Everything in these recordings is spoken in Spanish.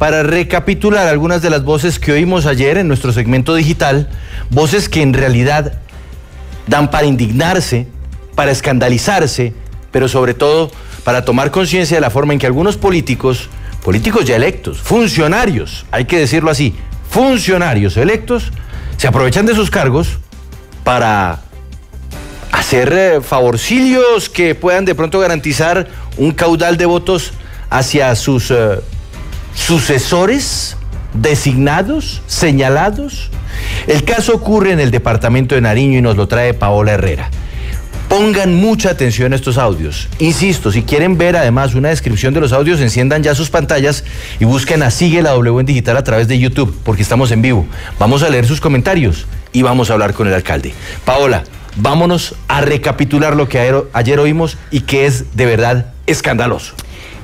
para recapitular algunas de las voces que oímos ayer en nuestro segmento digital, voces que en realidad dan para indignarse, para escandalizarse, pero sobre todo para tomar conciencia de la forma en que algunos políticos, políticos ya electos, funcionarios, hay que decirlo así, funcionarios electos, se aprovechan de sus cargos para hacer eh, favorcillos que puedan de pronto garantizar un caudal de votos hacia sus eh, sucesores designados, señalados. El caso ocurre en el departamento de Nariño y nos lo trae Paola Herrera. Pongan mucha atención a estos audios. Insisto, si quieren ver además una descripción de los audios, enciendan ya sus pantallas y busquen a Sigue la W en digital a través de YouTube, porque estamos en vivo. Vamos a leer sus comentarios y vamos a hablar con el alcalde. Paola, vámonos a recapitular lo que ayer, oímos y que es de verdad escandaloso.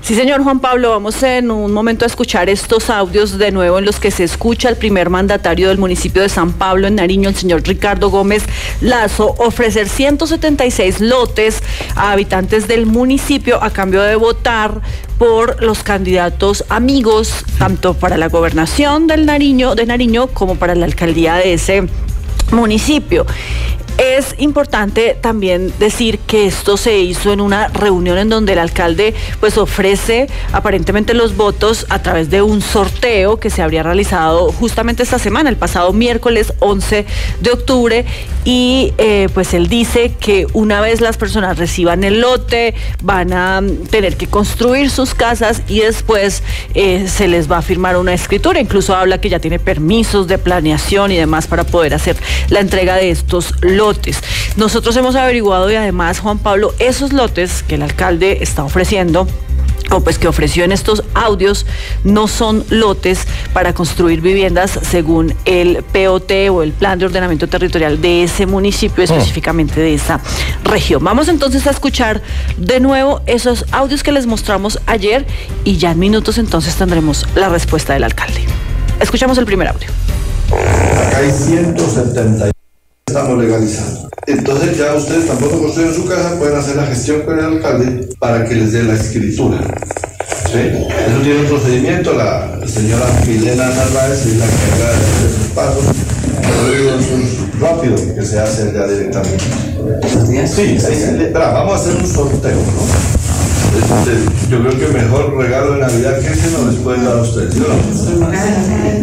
Sí, señor Juan Pablo, vamos en un momento a escuchar estos audios de nuevo en los que se escucha el primer mandatario del municipio de San Pablo en Nariño, el señor Ricardo Gómez Lazo, ofrecer 176 lotes a habitantes del municipio a cambio de votar por los candidatos amigos, tanto para la gobernación del Nariño, de Nariño como para la alcaldía de ese municipio. Es importante también decir que esto se hizo en una reunión en donde el alcalde pues ofrece aparentemente los votos a través de un sorteo que se habría realizado justamente esta semana, el pasado miércoles 11 de octubre. Y eh, pues él dice que una vez las personas reciban el lote van a tener que construir sus casas y después eh, se les va a firmar una escritura, incluso habla que ya tiene permisos de planeación y demás para poder hacer la entrega de estos lotes lotes. Nosotros hemos averiguado y además, Juan Pablo, esos lotes que el alcalde está ofreciendo o pues que ofreció en estos audios no son lotes para construir viviendas según el POT o el Plan de Ordenamiento Territorial de ese municipio, ah. específicamente de esa región. Vamos entonces a escuchar de nuevo esos audios que les mostramos ayer y ya en minutos entonces tendremos la respuesta del alcalde. Escuchamos el primer audio. Hay 170 estamos legalizando. Entonces ya ustedes tampoco construyen su casa, pueden hacer la gestión con el alcalde para que les dé la escritura. ¿Sí? Eso tiene un procedimiento, la señora Milena Narváez es la encargada de hacer esos pasos. Es rápido que se hace ya directamente. Sí, sí, vamos a hacer un sorteo, ¿no? Este, yo creo que mejor regalo de Navidad que ese no les pueden dar a ustedes. ¿no?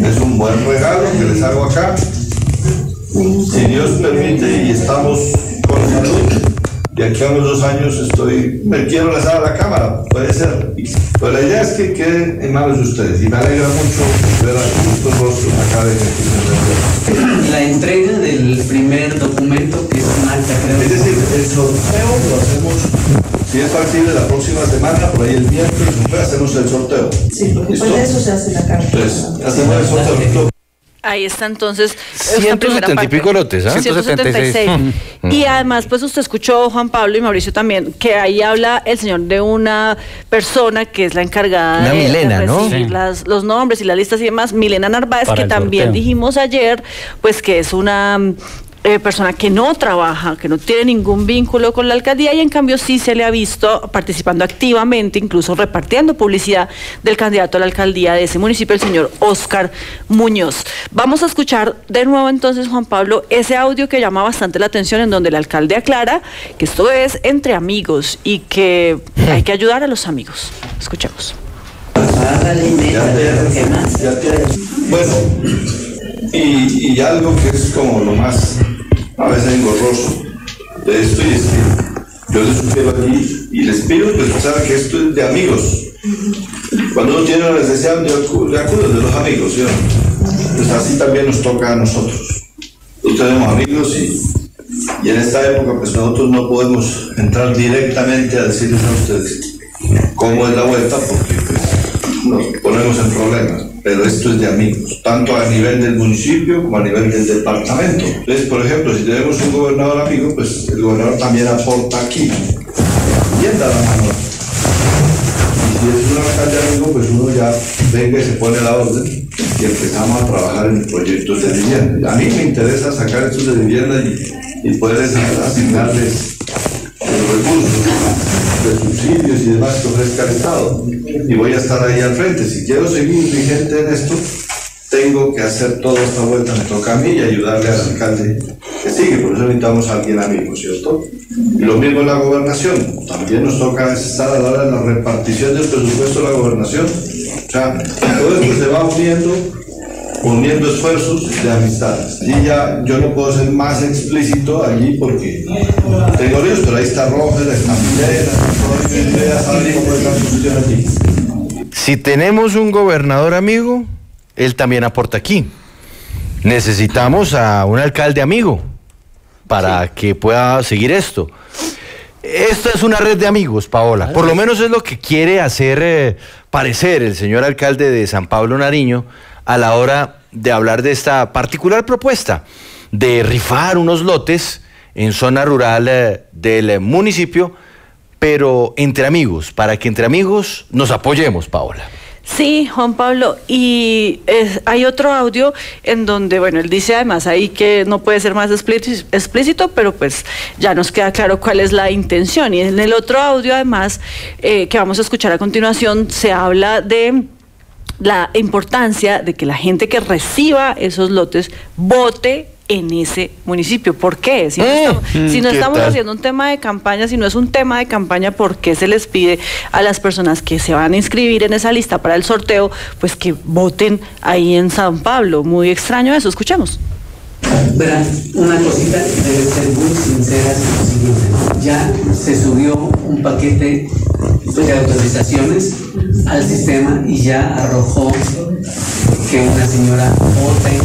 Es un buen regalo que les hago acá. Si Dios permite y estamos con salud, de aquí a unos dos años estoy, me quiero lanzar a la cámara, puede ser. Pero la idea es que queden en manos de ustedes y me alegra mucho ver a estos rostros acá de La entrega del primer documento, que es un alta creo. Es decir, el sorteo lo hacemos, si es factible, la próxima semana, por ahí el miércoles, hacemos el sorteo. Sí, porque después de eso se hace la carta. Entonces, hacemos el sorteo. Ahí está entonces. 170 y pico lotes, ¿ah? 176. y además, pues usted escuchó, Juan Pablo y Mauricio también, que ahí habla el señor de una persona que es la encargada de, Milena, recibir los nombres y las listas y demás, Milena Narváez, que también dijimos ayer, pues que es una eh, persona que no trabaja, que no tiene ningún vínculo con la alcaldía y en cambio sí se le ha visto participando activamente, incluso repartiendo publicidad del candidato a la alcaldía de ese municipio, el señor Oscar Muñoz. Vamos a escuchar de nuevo entonces, Juan Pablo, ese audio que llama bastante la atención en donde el alcalde aclara que esto es entre amigos y que hay que ayudar a los amigos. Escuchemos. Bueno, y, y algo que es como lo más a veces engorroso de esto y es que yo les sugiero aquí y les pido que saben que esto es de amigos. Cuando uno tiene una necesidad, le acude de los amigos, ¿sí? Pues así también nos toca a nosotros. Nosotros tenemos amigos y, y en esta época pues nosotros no podemos entrar directamente a decirles a ustedes cómo es la vuelta porque pues, nos ponemos en problemas pero esto es de amigos, tanto a nivel del municipio como a nivel del departamento. Entonces, por ejemplo, si tenemos un gobernador amigo, pues el gobernador también aporta aquí, bien da la mano. Y si es un alcalde amigo, pues uno ya venga y se pone la orden y empezamos a trabajar en proyectos de vivienda. A mí me interesa sacar estos de vivienda y, y poder asignarles los recursos de subsidios y demás que ofrezca el Estado. Y voy a estar ahí al frente. Si quiero seguir vigente en esto, tengo que hacer toda esta vuelta, me toca a mí y ayudarle al alcalde que sigue, por eso necesitamos a alguien amigo, ¿cierto? Y lo mismo en la gobernación, también nos toca estar a la hora de la repartición del presupuesto de la gobernación. O sea, todo esto se va uniendo, uniendo esfuerzos de amistades. Y ya yo no puedo ser más explícito allí porque tengo líos, pero ahí está Roger, está Milena, ya saben cómo es la aquí. Si tenemos un gobernador amigo, él también aporta aquí. Necesitamos a un alcalde amigo para que pueda seguir esto. Esto es una red de amigos, Paola. Por lo menos es lo que quiere hacer eh, parecer el señor alcalde de San Pablo Nariño a la hora de hablar de esta particular propuesta de rifar unos lotes en zona rural eh, del municipio, pero entre amigos, para que entre amigos nos apoyemos, Paola. Sí, Juan Pablo, y hay otro audio en donde, bueno, él dice además ahí que no puede ser más explícito, pero pues ya nos queda claro cuál es la intención. Y en el otro audio, además, eh, que vamos a escuchar a continuación, se habla de la importancia de que la gente que reciba esos lotes vote en ese municipio. ¿Por qué? Si no mm, estamos, haciendo un tema de campaña, si no es un tema de campaña, ¿por qué se les pide a las personas que se van a inscribir en esa lista para el sorteo, pues que voten ahí en San Pablo? Muy extraño eso, escuchemos. Verán, una cosita debe ser muy sincera lo siguiente. Ya se subió un paquete de autorizaciones al sistema y ya arrojó que una señora vote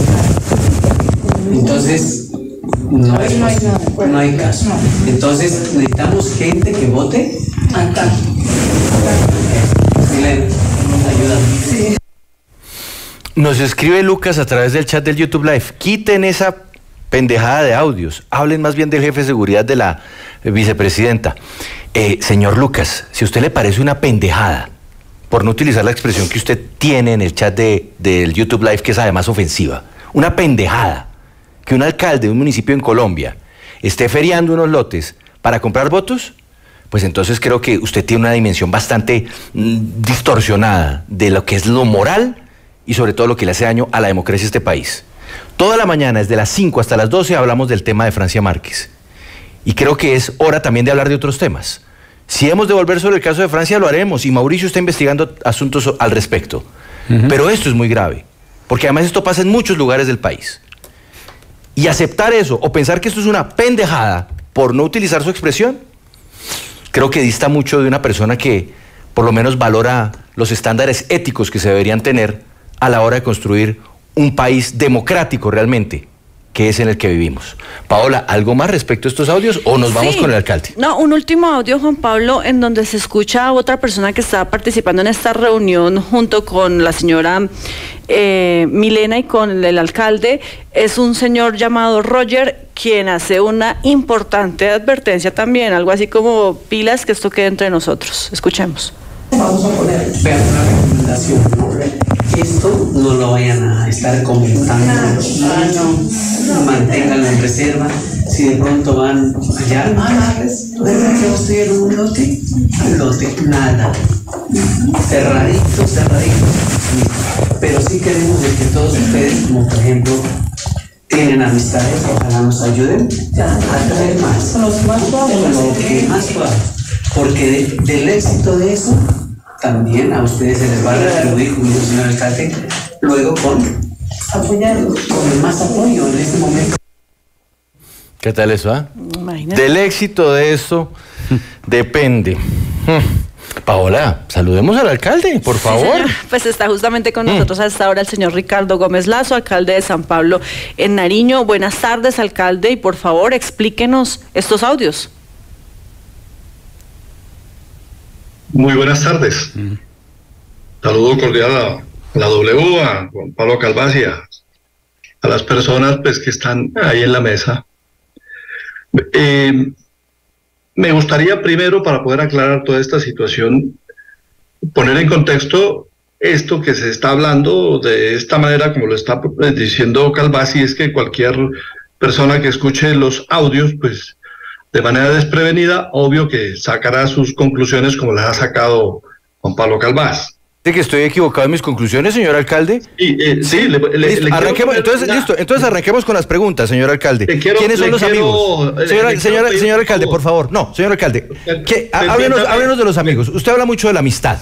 entonces, no, hay, caso. Entonces, necesitamos gente que vote. Acá. Nos escribe Lucas a través del chat del YouTube Live. Quiten esa pendejada de audios. Hablen más bien del jefe de seguridad de la vicepresidenta. Eh, señor Lucas, si a usted le parece una pendejada, por no utilizar la expresión que usted tiene en el chat de, del YouTube Live, que es además ofensiva, una pendejada que un alcalde de un municipio en Colombia esté feriando unos lotes para comprar votos, pues entonces creo que usted tiene una dimensión bastante mm, distorsionada de lo que es lo moral y sobre todo lo que le hace daño a la democracia de este país. Toda la mañana, desde las 5 hasta las 12, hablamos del tema de Francia Márquez. Y creo que es hora también de hablar de otros temas. Si hemos de volver sobre el caso de Francia, lo haremos. Y Mauricio está investigando asuntos al respecto. Pero esto es muy grave. Porque además esto pasa en muchos lugares del país. Y aceptar eso o pensar que esto es una pendejada por no utilizar su expresión, creo que dista mucho de una persona que por lo menos valora los estándares éticos que se deberían tener a la hora de construir un país democrático realmente que es en el que vivimos. Paola, ¿algo más respecto a estos audios o nos vamos con el alcalde? No, un último audio, Juan Pablo, en donde se escucha a otra persona que está participando en esta reunión junto con la señora eh, Milena y con el alcalde. Es un señor llamado Roger, quien hace una importante advertencia también, algo así como pilas que esto quede entre nosotros. Escuchemos. Vamos a poner una recomendación. Esto no lo vayan a estar comentando. No, manténganlo en reserva. Si de pronto van allá, estoy en un lote, lote, nada. Cerradito, cerradito. Pero sí queremos que todos ustedes, como por ejemplo, tienen amistades, ojalá nos ayuden a traer más. Los más Lo que más Porque del éxito de eso también a ustedes se les va a retribuir, como dijo el señor alcalde, luego con apoyarlos, con más apoyo en este momento. ¿Qué tal eso? Ah? Del éxito de esto depende. Hmm. Paola, saludemos al alcalde, por favor. pues está justamente con nosotros a esta hora el señor Ricardo Gómez Lazo, alcalde de San Pablo en Nariño. Buenas tardes, alcalde, y por favor explíquenos estos audios. Muy buenas tardes. Mm. Saludo cordial a la W, a Juan Pablo Calvasi, a, las personas pues, que están ahí en la mesa. Eh, me gustaría primero, para poder aclarar toda esta situación, poner en contexto esto que se está hablando de esta manera, como lo está diciendo Calvasi, es que cualquier persona que escuche los audios, pues de manera desprevenida, obvio que sacará sus conclusiones como las ha sacado Juan Pablo Calvás. ¿De que estoy equivocado en mis conclusiones, señor alcalde? Sí, eh, sí, le, arranquemos, entonces, una- listo, entonces arranquemos con las preguntas, señor alcalde. Quiero- ¿Quiénes son los quiero- amigos? Señora- quiero señora- pedir señor alcalde, por favor. No, señor alcalde. permítame- háblenos de los amigos. Usted habla mucho de la amistad.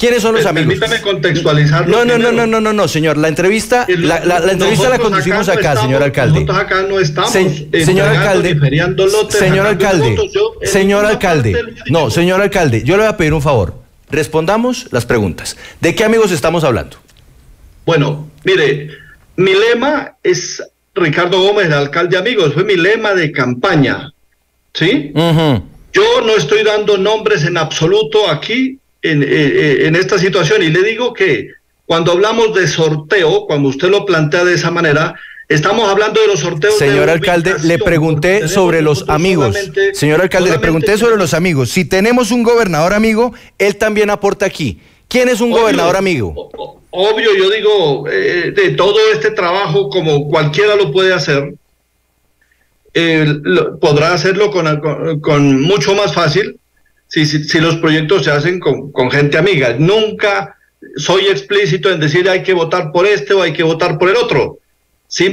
¿Quiénes son los amigos? Permítame contextualizarlo. No, no, no, no, no, no, no, señor. La entrevista, El- la, la- la entrevista la conducimos no acá, estamos- señor alcalde. Nosotros acá no estamos. Se- señor alcalde, lotes, señor alcalde, votos. Yo, en señor alcalde, no, señor alcalde, yo le voy a pedir un favor. Respondamos las preguntas. ¿De qué amigos estamos hablando? Bueno, mire, mi lema es Ricardo Gómez, el alcalde amigos. Fue mi lema de campaña. ¿Sí? Ujú. Yo no estoy dando nombres en absoluto aquí en, eh, en esta situación y le digo que cuando hablamos de sorteo, cuando usted lo plantea de esa manera, estamos hablando de los sorteos. de Señor alcalde, le pregunté sobre los amigos. solamente- Señor alcalde, le pregunté sobre los amigos. Si tenemos un gobernador amigo, él también aporta aquí. ¿Quién es un Obvio, gobernador amigo? Obvio, yo digo, eh, de todo este trabajo, como cualquiera lo puede hacer, eh, lo- podrá hacerlo con, con- con mucho más fácil si, si, si los proyectos se hacen con, con gente amiga. Nunca soy explícito en decir hay que votar por este o hay que votar por el otro.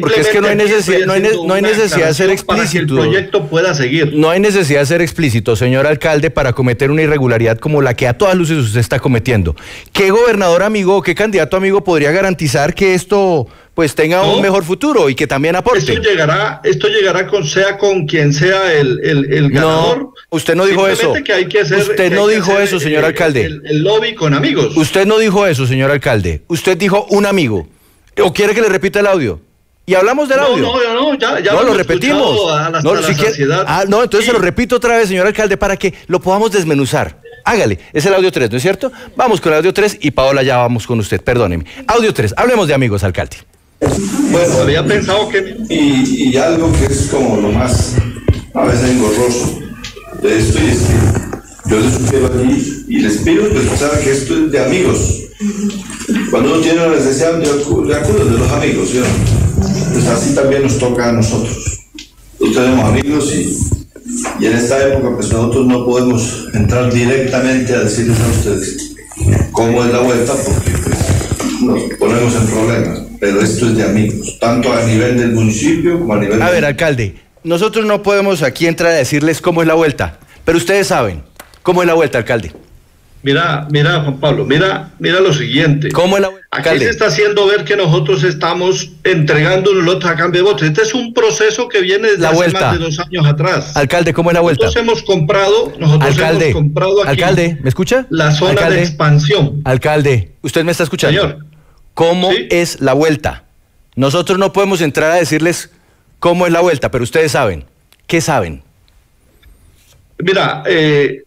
Porque es que no hay necesidad- estoy no hay ne- haciendo no hay una necesidad de ser aclaración para que el explícito. proyecto pueda seguir. No hay necesidad de ser explícito, señor alcalde, para cometer una irregularidad como la que a todas luces usted está cometiendo. ¿Qué gobernador amigo o qué candidato amigo podría garantizar que esto pues tenga No. un mejor futuro y que también aporte? Esto llegará, esto llegará con sea con quien sea el, el, el ganador. No, usted no dijo eso. Simplemente que hay que hacer- usted que no hay que dijo hacer, eso, señor alcalde. El, el lobby con amigos. Usted no dijo eso, señor alcalde. Usted dijo un amigo. ¿O quiere que le repita el audio? Y hablamos del no, audio. no, no, ya, ya no, lo repetimos. la- No, si quiere-. Ah, no, entonces Sí. se lo repito otra vez, señor alcalde, para que lo podamos desmenuzar. Hágale, es el audio 3, ¿no es cierto? Vamos con el audio 3 y Paola ya vamos con usted, perdóneme. Audio 3, hablemos de amigos, alcalde. Bueno, había pensado que Y, y algo que es como lo más a veces engorroso de esto y es que yo les sugiero allí y les pido pues saben que esto es de amigos. Cuando uno tiene una necesidad de, acu- de los amigos, ¿sí? Pues así también nos toca a nosotros. Nosotros tenemos amigos y, y en esta época pues nosotros no podemos entrar directamente a decirles a ustedes cómo es la vuelta porque pues, nos ponemos en problemas. Pero esto es de amigos, tanto a nivel del municipio como a nivel A ver, alcalde, nosotros no podemos aquí entrar a decirles cómo es la vuelta, pero ustedes saben cómo es la vuelta, alcalde. Mira, mira, Juan Pablo, mira, mira lo siguiente. ¿Cómo es la vuelta, Aquí se está haciendo ver que nosotros estamos entregando unos lotes a cambio de votos. Este es un proceso que viene desde La hace vuelta. más de dos años atrás. Alcalde, ¿cómo es la vuelta? Nosotros hemos comprado, nosotros Alcalde, hemos comprado aquí alcalde, ¿me escucha? la zona Alcalde. de expansión. Alcalde, ¿usted me está escuchando? Señor. ¿Cómo Sí. es la vuelta? Nosotros no podemos entrar a decirles cómo es la vuelta, pero ustedes saben. ¿Qué saben? Mira, eh,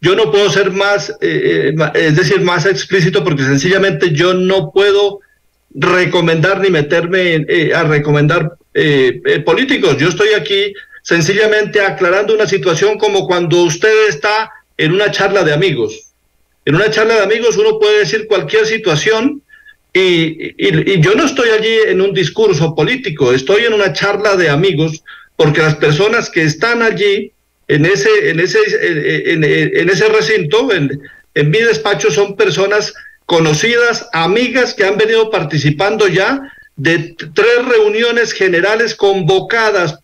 yo no puedo ser más, eh, eh, es decir, más explícito porque sencillamente yo no puedo recomendar ni meterme eh, a recomendar eh, eh, políticos. Yo estoy aquí sencillamente aclarando una situación como cuando usted está en una charla de amigos. En una charla de amigos uno puede decir cualquier situación y, yo no estoy allí en un discurso político, estoy en una charla de amigos porque las personas que están allí en ese, en ese, en, ese recinto, en, mi despacho, son personas conocidas, amigas que han venido participando ya de tres reuniones generales convocadas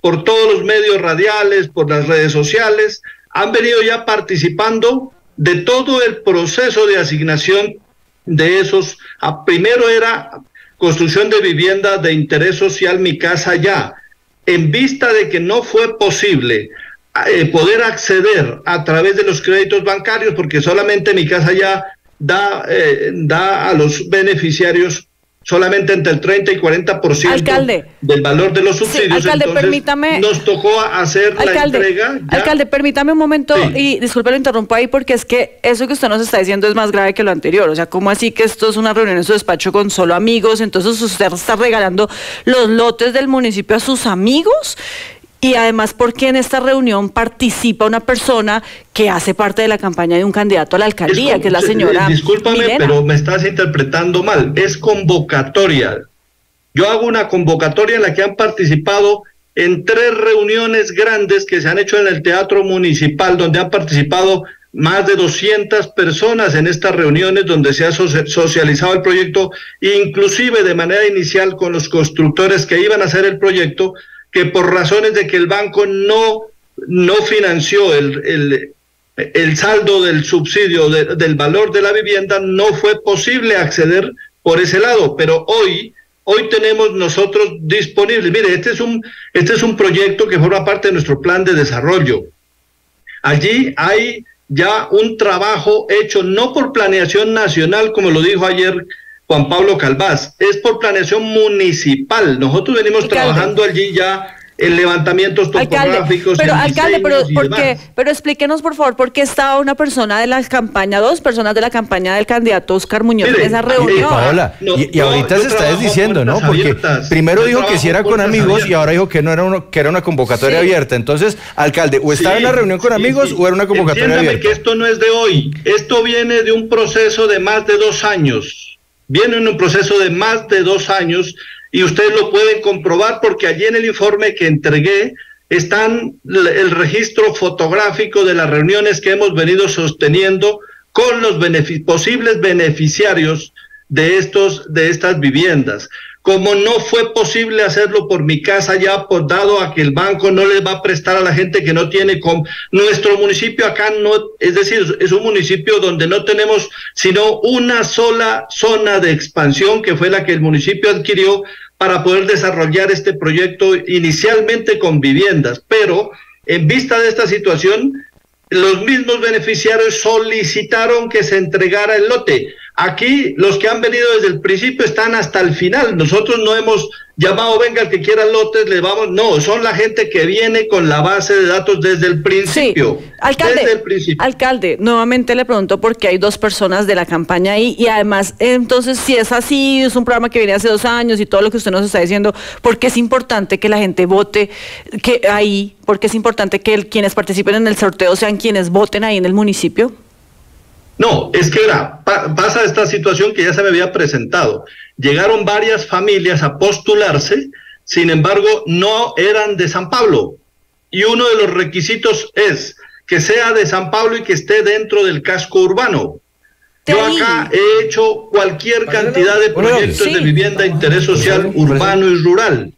por todos los medios radiales, por las redes sociales, han venido ya participando de todo el proceso de asignación de esos. ah, Primero era construcción de vivienda de interés social, mi casa ya. En vista de que no fue posible eh, poder acceder a través de los créditos bancarios, porque solamente mi casa ya da, eh, da a los beneficiarios solamente entre el 30 y 40% Alcalde. del valor de los subsidios. alcalde, Entonces, permítame- Nos tocó hacer la entrega. ya. alcalde, permítame un momento Sí. y disculpe lo interrumpo ahí porque es que eso que usted nos está diciendo es más grave que lo anterior. O sea, ¿cómo así que esto es una reunión en su despacho con solo amigos? Entonces usted está regalando los lotes del municipio a sus amigos. Y además, ¿por qué en esta reunión participa una persona que hace parte de la campaña de un candidato a la alcaldía, que es la Eh, señora Discúlpame, Milena? pero me estás interpretando mal. Es convocatoria. Yo hago una convocatoria en la que han participado en tres reuniones grandes que se han hecho en el Teatro Municipal, donde han participado más de 200 personas en estas reuniones donde se ha socializado el proyecto, inclusive de manera inicial con los constructores que iban a hacer el proyecto, que por razones de que el banco no, no financió el, el, saldo del subsidio del valor de la vivienda, no fue posible acceder por ese lado. Pero hoy, hoy tenemos nosotros disponibles. Mire, este es un, este es un proyecto que forma parte de nuestro plan de desarrollo. Allí hay ya un trabajo hecho no por planeación nacional, como lo dijo ayer Juan Pablo Calvás, es por planeación municipal. Nosotros venimos trabajando allí ya en levantamientos topográficos. pero alcalde, pero, ¿por qué? pero explíquenos por favor por qué estaba una persona de la campaña, dos personas de la campaña del candidato Oscar Muñoz en esa reunión. y, ahorita se está desdiciendo, ¿no? Porque primero dijo que si era con amigos y ahora dijo que no era uno, que era una convocatoria abierta. Entonces, alcalde, o estaba en la reunión con amigos o era una convocatoria abierta. que esto no es de hoy, esto viene de un proceso de más de dos años viene en un proceso de más de dos años y ustedes lo pueden comprobar porque allí en el informe que entregué están el registro fotográfico de las reuniones que hemos venido sosteniendo con los posibles beneficiarios de estos de estas viviendas como no fue posible hacerlo por mi casa ya, por dado a que el banco no les va a prestar a la gente que no tiene con nuestro municipio acá no, es decir, es un municipio donde no tenemos sino una sola zona de expansión que fue la que el municipio adquirió para poder desarrollar este proyecto inicialmente con viviendas, pero en vista de esta situación los mismos beneficiarios solicitaron que se entregara el lote. Aquí los que han venido desde el principio están hasta el final. Nosotros no hemos llamado, venga, el que quiera lotes, le vamos. No, son la gente que viene con la base de datos desde el principio. Alcalde, alcalde, nuevamente le pregunto porque hay dos personas de la campaña ahí y además, entonces, si es así, es un programa que viene hace dos años y todo lo que usted nos está diciendo, ¿por qué es importante que la gente vote que ahí? porque es importante que quienes participen en el sorteo sean quienes voten ahí en el municipio? No, es que era, pasa esta situación que ya se me había presentado. Llegaron varias familias a postularse, sin embargo, no eran de San Pablo. Y uno de los requisitos es que sea de San Pablo y que esté dentro del casco urbano. Yo acá he hecho cualquier cantidad de proyectos de vivienda de interés social urbano y rural.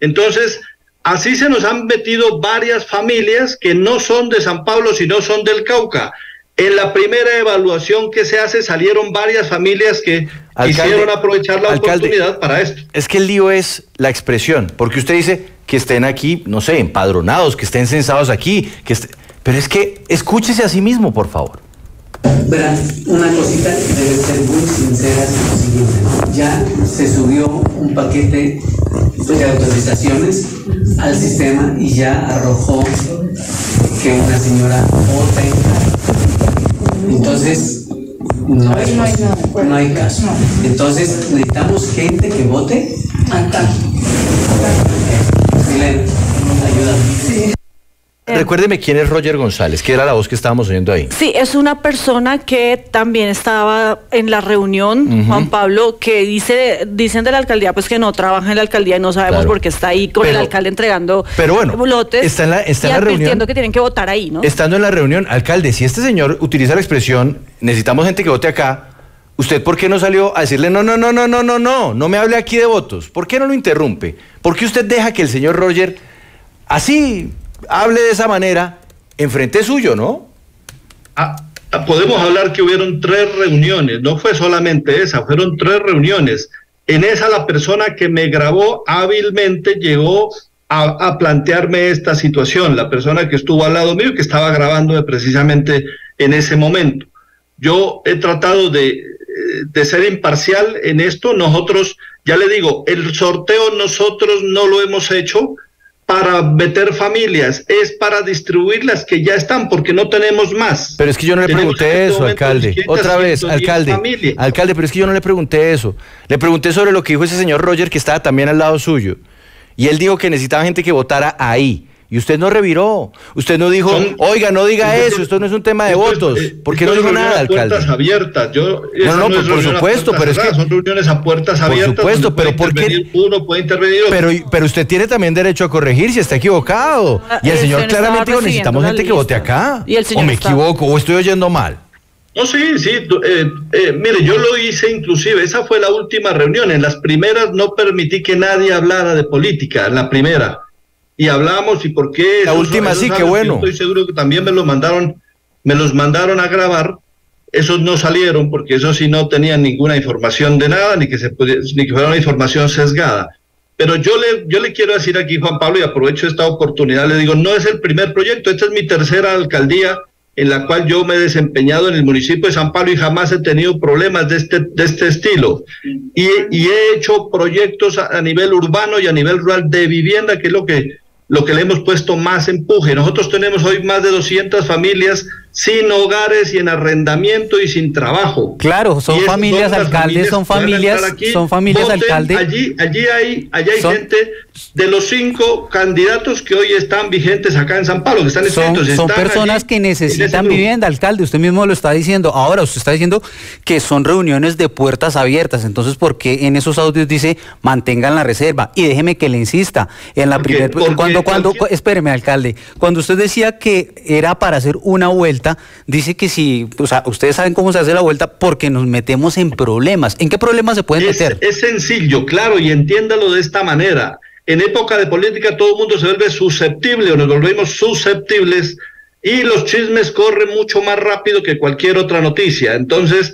Entonces, así se nos han metido varias familias que no son de San Pablo, sino son del Cauca. En la primera evaluación que se hace salieron varias familias que quisieron aprovechar la oportunidad para esto. Es que el lío es la expresión, porque usted dice que estén aquí, no sé, empadronados, que estén censados aquí, que pero es que escúchese a sí mismo, por favor. Verán, una cosita que debe ser muy sincera es lo siguiente. Ya se subió un paquete de autorizaciones al sistema y ya arrojó que una señora vota entonces, no, hay, no hay caso. Entonces, necesitamos gente que vote. Acá. Ayúdame. Recuérdeme quién es Roger González, que era la voz que estábamos oyendo ahí. Sí, es una persona que también estaba en la reunión, Juan Pablo, que dice, dicen de la alcaldía pues que no trabaja en la alcaldía y no sabemos por qué está ahí con el alcalde entregando pero bueno, lotes. Está en la, está en la reunión. que tienen que votar ahí, ¿no? Estando en la reunión, alcalde, si este señor utiliza la expresión, necesitamos gente que vote acá, ¿usted por qué no salió a decirle no, no, no, no, no, no, no, no me hable aquí de votos? ¿Por qué no lo interrumpe? ¿Por qué usted deja que el señor Roger así hable de esa manera enfrente suyo, ¿no? Ah, ah, podemos hablar que hubieron tres reuniones, no fue solamente esa, fueron tres reuniones. En esa la persona que me grabó hábilmente llegó a, plantearme esta situación, la persona que estuvo al lado mío que estaba grabándome precisamente en ese momento. Yo he tratado de, de ser imparcial en esto, nosotros, ya le digo, el sorteo nosotros no lo hemos hecho, para meter familias, es para distribuir las que ya están, porque no tenemos más. Pero es que yo no le pregunté eso, alcalde. Otra vez, alcalde. Alcalde, pero es que yo no le pregunté eso. Le pregunté sobre lo que dijo ese señor Roger, que estaba también al lado suyo. Y él dijo que necesitaba gente que votara ahí. Y usted no reviró. Usted no dijo, oiga, no diga eso, esto no es un tema de votos. Eh, ¿Por qué no dijo nada, alcalde? puertas abiertas. Yo, no, no, por, supuesto, pero es que. Son reuniones a puertas abiertas. Por supuesto, pero ¿por qué? Uno puede intervenir. Pero, pero usted tiene también derecho a corregir si está equivocado. Ah, y el el señor señor claramente dijo, necesitamos gente que vote acá. Y el señor o me está- equivoco, o estoy oyendo mal. No, sí, sí. eh, eh, mire, yo lo hice inclusive. Esa fue la última reunión. En las primeras no permití que nadie hablara de política. En la primera. Y hablamos y por qué. La última esos sí, qué bueno. Estoy seguro que también me los mandaron, me los mandaron a grabar. Esos no salieron porque esos sí no tenían ninguna información de nada, ni que se pudi- ni que fuera una información sesgada. Pero yo le, yo le quiero decir aquí, Juan Pablo, y aprovecho esta oportunidad, le digo, no es el primer proyecto, esta es mi tercera alcaldía en la cual yo me he desempeñado en el municipio de San Pablo y jamás he tenido problemas de este, de este estilo. Y, y he hecho proyectos a, a nivel urbano y a nivel rural de vivienda, que es lo que, lo que le hemos puesto más empuje. Nosotros tenemos hoy más de 200 familias sin hogares y en arrendamiento y sin trabajo. Claro, son familias, las alcaldes, son familias, aquí. son familias, Voten, alcalde. Allí, allí hay, allí hay Son- gente de los cinco candidatos que hoy están vigentes acá en San Pablo, que están Son, escritos. son están personas allí que necesitan vivienda, alcalde. Usted mismo lo está diciendo. Ahora usted está diciendo que son reuniones de puertas abiertas. Entonces, ¿por qué en esos audios dice mantengan la reserva? Y déjeme que le insista. En la primera cuando cuando cualquier- cu- espéreme, alcalde. Cuando usted decía que era para hacer una vuelta, dice que si, o sea, ustedes saben cómo se hace la vuelta porque nos metemos en problemas. ¿En qué problemas se pueden Es, meter? es sencillo, claro, y entiéndalo de esta manera. En época de política todo el mundo se vuelve susceptible o nos volvemos susceptibles y los chismes corren mucho más rápido que cualquier otra noticia. Entonces,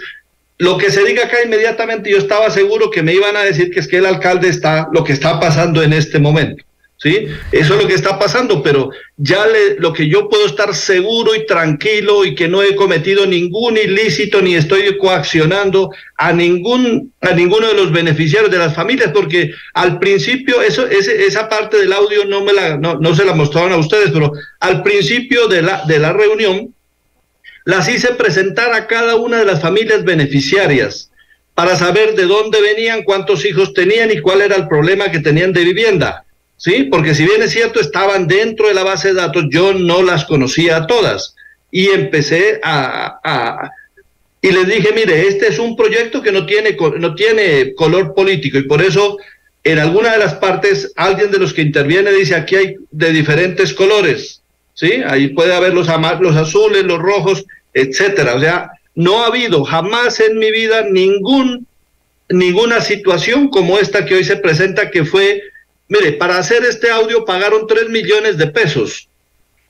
lo que se diga acá inmediatamente, yo estaba seguro que me iban a decir que es que el alcalde está, lo que está pasando en este momento. ¿Sí? Eso es lo que está pasando, pero ya le, lo que yo puedo estar seguro y tranquilo y que no he cometido ningún ilícito ni estoy coaccionando a ningún a ninguno de los beneficiarios de las familias, porque al principio eso ese, esa parte del audio no me la no, no se la mostraron a ustedes, pero al principio de la de la reunión las hice presentar a cada una de las familias beneficiarias para saber de dónde venían, cuántos hijos tenían y cuál era el problema que tenían de vivienda. ¿Sí? Porque si bien es cierto, estaban dentro de la base de datos, yo no las conocía a todas. Y empecé a, a- y les dije, mire, este es un proyecto que no tiene, no tiene color político y por eso en alguna de las partes alguien de los que interviene dice, aquí hay de diferentes colores. ¿Sí? Ahí puede haber los, los azules, los rojos, etcétera. O sea, no ha habido jamás en mi vida ningún ninguna situación como esta que hoy se presenta, que fue, mire, para hacer este audio pagaron 3 millones de pesos.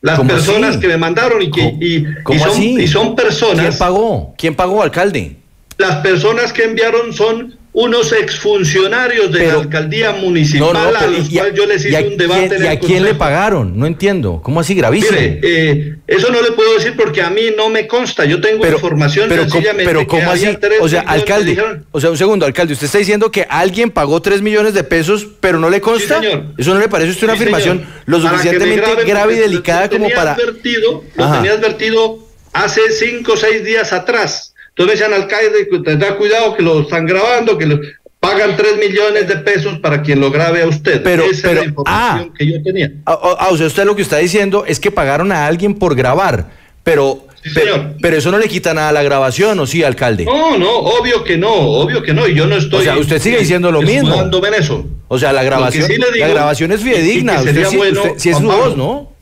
Las ¿Cómo personas así? que me mandaron y que ¿Cómo- y, y cómo son, y son ¿Quién personas, pagó? ¿Quién pagó, alcalde? las personas que enviaron son unos exfuncionarios de Pero- la alcaldía municipal No, no, a los ¿y a- cuales yo les hice a un debate en ¿Y a quién le pagaron? No entiendo. ¿Cómo así? Gravísimo. Mire, eh, eso no le puedo decir porque a mí no me consta. Yo tengo pero, información pero, ¿cómo- sencillamente pero ¿cómo así? había O sea, alcalde, dijeron, o sea, un segundo, alcalde, usted está diciendo que alguien pagó 3 millones de pesos, pero no le consta. señor. ¿Eso no le parece usted una Sí, afirmación señor. lo suficientemente grave y delicada como para... Advertido, lo tenía advertido hace cinco o seis días atrás. Entonces me decían, alcalde, que tendrá cuidado que lo están grabando, que lo pagan tres millones de pesos para quien lo grabe a usted. Pero- Esa pero- es la información ah. que yo tenía. Ah, ah, o sea, usted lo que está diciendo es que pagaron a alguien por grabar, pero, Sí, pero, señor. pero eso no le quita nada a la grabación, ¿o sí, alcalde? No, no, obvio que no, obvio que no. Y yo no estoy. O sea, usted sigue diciendo lo mismo. en eso. O sea, la grabación, sí le digo- la grabación es fidedigna. Sería bueno, usted- sí es Juan su Pablo. voz, ¿no?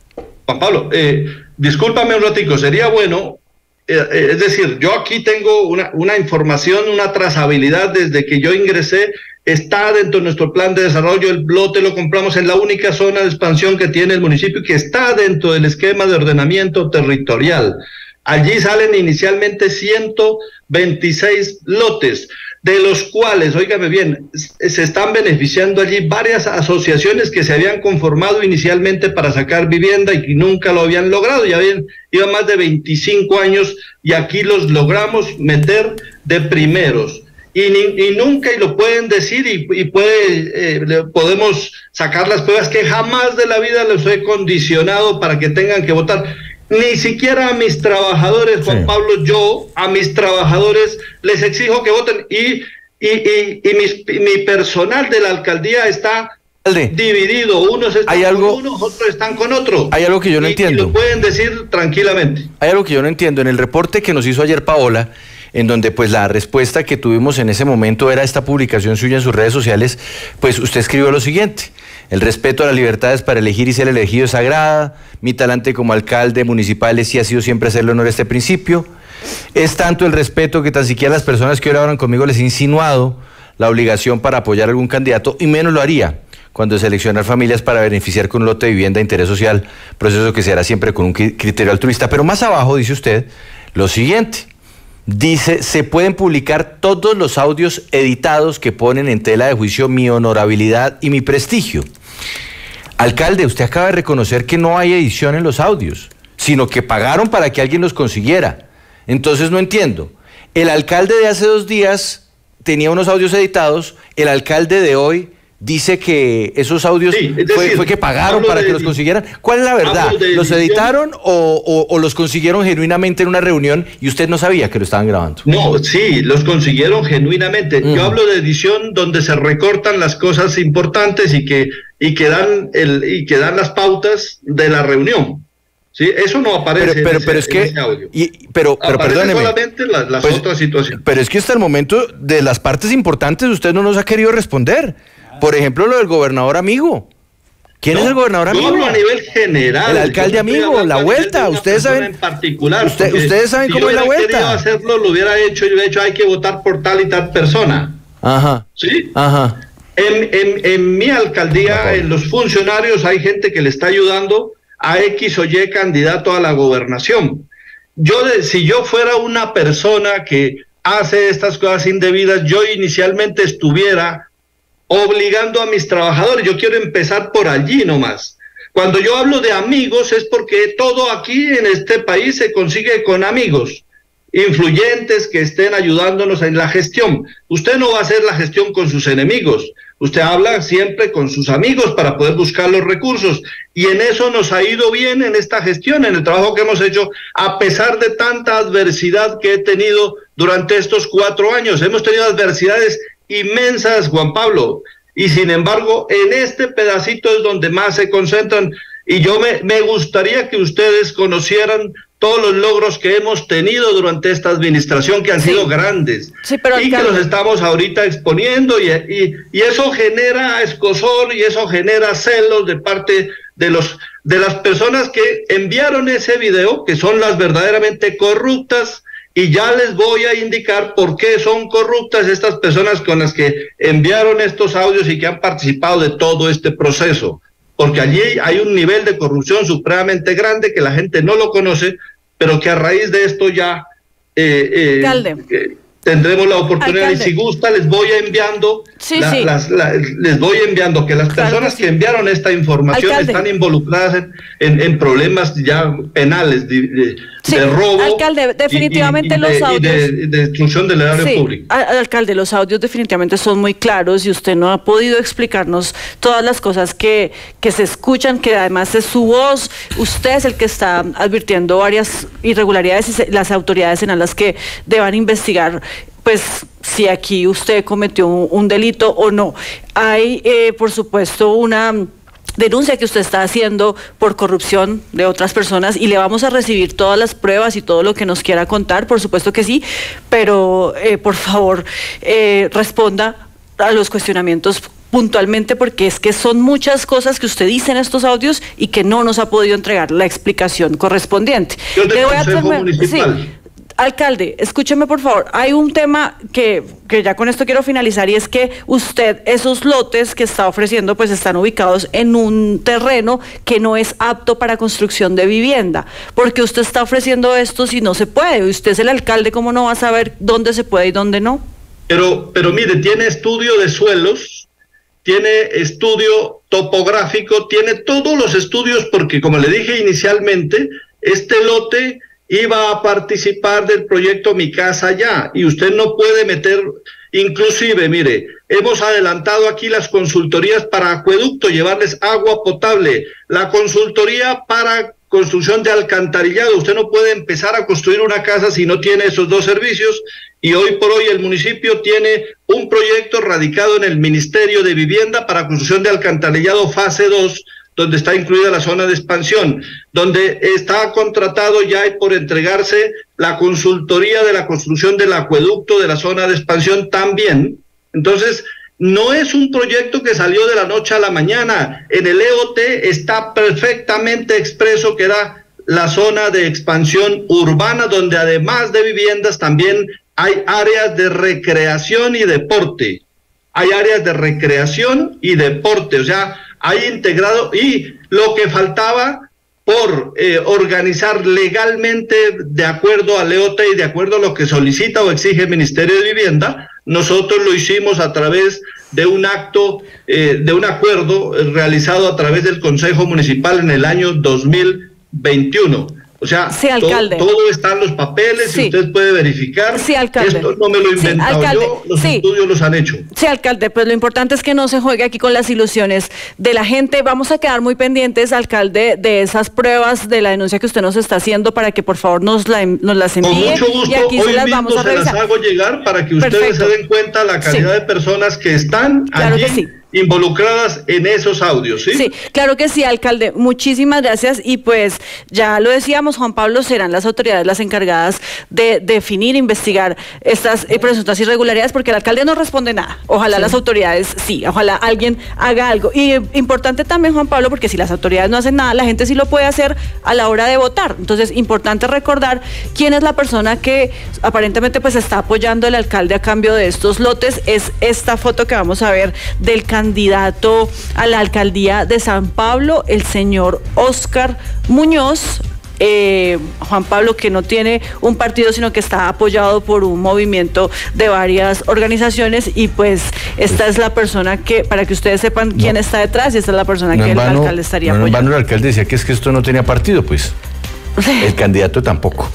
Juan Pablo, eh, discúlpame un ratico, sería bueno, es decir, yo aquí tengo una, información, una trazabilidad desde que yo ingresé, está dentro de nuestro plan de desarrollo, el lote lo compramos en la única zona de expansión que tiene el municipio, que está dentro del esquema de ordenamiento territorial. Allí salen inicialmente 126 lotes, de los cuales, óigame bien, se están beneficiando allí varias asociaciones que se habían conformado inicialmente para sacar vivienda y que nunca lo habían logrado. Ya habían, iban más de 25 años y aquí los logramos meter de primeros. Y, ni- y nunca, y lo pueden decir, y, y puede, eh, podemos sacar las pruebas que jamás de la vida los he condicionado para que tengan que votar. Ni siquiera a mis trabajadores, Juan Sí. Pablo, yo a mis trabajadores les exijo que voten y, y, y, y mis- mi personal de la alcaldía está dividido. Unos están hay algo, con unos, otros están con otros. Hay algo que yo no entiendo. Y lo pueden decir tranquilamente. Hay algo que yo no entiendo. En el reporte que nos hizo ayer Paola, en donde pues la respuesta que tuvimos en ese momento era esta publicación suya en sus redes sociales, pues usted escribió lo siguiente. El respeto a las libertades para elegir y ser elegido es sagrada. Mi talante como alcalde municipal sí ha sido siempre hacerle honor a este principio. Es tanto el respeto que tan siquiera las personas que ahora hablan conmigo les he insinuado la obligación para apoyar a algún candidato y menos lo haría cuando seleccionar familias para beneficiar con un lote de vivienda de interés social, proceso que se hará siempre con un cri- criterio altruista. Pero más abajo dice usted lo siguiente. Dice, se pueden publicar todos los audios editados que ponen en tela de juicio mi honorabilidad y mi prestigio. Alcalde, usted acaba de reconocer que no hay edición en los audios, sino que pagaron para que alguien los consiguiera. Entonces no entiendo. El alcalde de hace dos días tenía unos audios editados, el alcalde de hoy dice que esos audios Sí, es fue, decir, fue que pagaron para de que los consiguieran. ¿Cuál es la verdad? ¿Los editaron o, o- o los consiguieron genuinamente en una reunión y usted no sabía que lo estaban grabando? No, sí, los consiguieron genuinamente. Yo hablo de edición donde se recortan las cosas importantes y que, y que dan el, y que dan las pautas de la reunión. Sí, eso no aparece Pero, pero, en, ese, pero es en que, ese audio. y- pero, pero perdóneme. solamente la- las Pues, otras situaciones. Pero es que hasta el momento de las partes importantes usted no nos ha querido responder. Por ejemplo, lo del gobernador amigo. ¿Quién es No, el gobernador amigo? hablo a nivel general. El alcalde no amigo, la vuelta, ustedes saben- En particular. Usted- ustedes saben si cómo yo es la hubiera vuelta. querido hacerlo, lo hubiera hecho y hubiera hecho, hay que votar por tal y tal persona. Ajá, ¿Sí? ajá. En, en- en mi alcaldía, Ajá. en los funcionarios, hay gente que le está ayudando a X o Y candidato a la gobernación. Yo, de- si yo fuera una persona que hace estas cosas indebidas, yo inicialmente estuviera obligando a mis trabajadores. Yo quiero empezar por allí nomás. Cuando yo hablo de amigos es porque todo aquí en este país se consigue con amigos influyentes que estén ayudándonos en la gestión. Usted no va a hacer la gestión con sus enemigos. Usted habla siempre con sus amigos para poder buscar los recursos. Y en eso nos ha ido bien en esta gestión, en el trabajo que hemos hecho, a pesar de tanta adversidad que he tenido durante estos cuatro años. Hemos tenido adversidades inmensas, Juan Pablo. Y sin embargo, en este pedacito es donde más se concentran. Y yo me, me gustaría que ustedes conocieran todos los logros que hemos tenido durante esta administración, que han Sí. sido grandes. Sí, pero y que los estamos ahorita exponiendo y, y, y eso genera escosor y eso genera celos de parte de los de las personas que enviaron ese video, que son las verdaderamente corruptas, y ya les voy a indicar por qué son corruptas estas personas con las que enviaron estos audios y que han participado de todo este proceso. Porque allí hay un nivel de corrupción supremamente grande que la gente no lo conoce, pero que a raíz de esto ya eh, eh, tendremos la oportunidad Alcalde. y si gusta les voy enviando Sí, la- sí. las- la- les voy enviando que las Claro que personas sí. que enviaron esta información Alcalde. están involucradas en, en- en problemas ya penales de, de- Sí, de robo alcalde, y- y- definitivamente y de- los audios- de destrucción del erario público al- alcalde, los audios definitivamente son muy claros y usted no ha podido explicarnos todas las cosas que, que se escuchan, que además es su voz. Usted es el que está advirtiendo varias irregularidades y se- las autoridades en las que deban investigar. Pues si aquí usted cometió un, delito o no. Hay, eh, por supuesto, una denuncia que usted está haciendo por corrupción de otras personas y le vamos a recibir todas las pruebas y todo lo que nos quiera contar, por supuesto que sí, pero eh, por favor eh, responda a los cuestionamientos puntualmente porque es que son muchas cosas que usted dice en estos audios y que no nos ha podido entregar la explicación correspondiente. Yo te Le voy a Municipal. sí, Alcalde, escúcheme por favor. Hay un tema que, que ya con esto quiero finalizar y es que usted, esos lotes que está ofreciendo, pues están ubicados en un terreno que no es apto para construcción de vivienda. Porque usted está ofreciendo esto si no se puede. Usted es el alcalde, ¿cómo no va a saber dónde se puede y dónde no? Pero, pero mire, tiene estudio de suelos, tiene estudio topográfico, tiene todos los estudios, porque como le dije inicialmente, este lote iba a participar del proyecto Mi Casa Ya, y usted no puede meter, inclusive, mire, hemos adelantado aquí las consultorías para acueducto, llevarles agua potable, la consultoría para construcción de alcantarillado. Usted no puede empezar a construir una casa si no tiene esos dos servicios y hoy por hoy el municipio tiene un proyecto radicado en el Ministerio de Vivienda para construcción de alcantarillado fase 2 donde está incluida la zona de expansión, donde está contratado ya por entregarse la consultoría de la construcción del acueducto de la zona de expansión también. Entonces, no es un proyecto que salió de la noche a la mañana. En el EOT está perfectamente expreso que era la zona de expansión urbana, donde además de viviendas también hay áreas de recreación y deporte. Hay áreas de recreación y deporte, o sea, hay integrado y lo que faltaba por eh, organizar legalmente de acuerdo al EOT y de acuerdo a lo que solicita o exige el Ministerio de Vivienda, nosotros lo hicimos a través de un acto, eh, de un acuerdo realizado a través del Consejo Municipal en el año 2021. O sea, todo, está en los papeles y usted puede verificar. Sí, alcalde. Esto no me lo he inventado yo, los estudios los han hecho. Sí, alcalde, pues lo importante es que no se juegue aquí con las ilusiones de la gente. Vamos a quedar muy pendientes, alcalde, de esas pruebas de la denuncia que usted nos está haciendo para que por favor nos, la, nos las envíe. Con mucho gusto, y aquí hoy se las mismo vamos a se revisar. las hago llegar para que ustedes se den cuenta la calidad de personas que están Claro allí que sí. Involucradas en esos audios, ¿sí? Sí, claro que sí, alcalde. Muchísimas gracias. Y pues ya lo decíamos, Juan Pablo, serán las autoridades las encargadas de definir, investigar estas eh, presuntas irregularidades, porque el alcalde no responde nada. Ojalá las autoridades sí, ojalá alguien haga algo. Y eh, importante también, Juan Pablo, porque si las autoridades no hacen nada, la gente sí lo puede hacer a la hora de votar. Entonces, importante recordar quién es la persona que aparentemente pues está apoyando el alcalde a cambio de estos lotes. Es esta foto que vamos a ver del candidato a la alcaldía de San Pablo, el señor Oscar Muñoz. eh, Juan Pablo, que no tiene un partido, sino que está apoyado por un movimiento de varias organizaciones y pues esta es la persona que, para que ustedes sepan quién está detrás, y esta es la persona No que el alcalde estaría no en apoyando. vano el alcalde decía que es que esto no tenía partido, pues. El candidato tampoco.